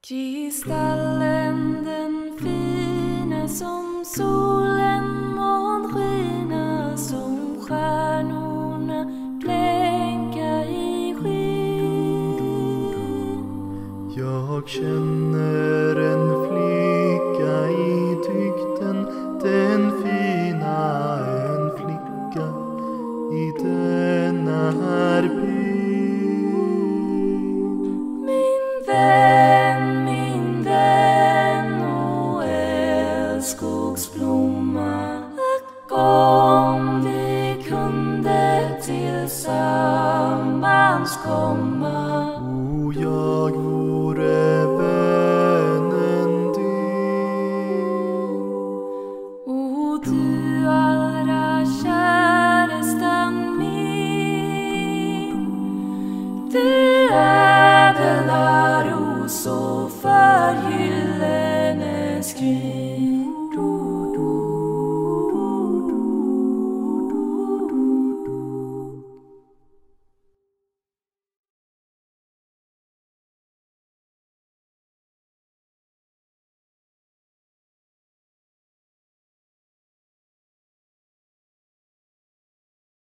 Kristallen den fina som solen månskina som stjärnorna blänka i sken. Jag känner en flicka i tykten, den fina en flicka i denna här byn. Min vän skogsblomma om vi kunde tillsammans komma. O, jag vore vännen din. O, du allra kärestan min. Du är the love